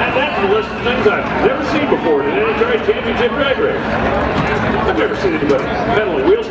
And that's the list of things I've never seen before in an NHRA championship drag race. I've never seen anybody pedal wheels.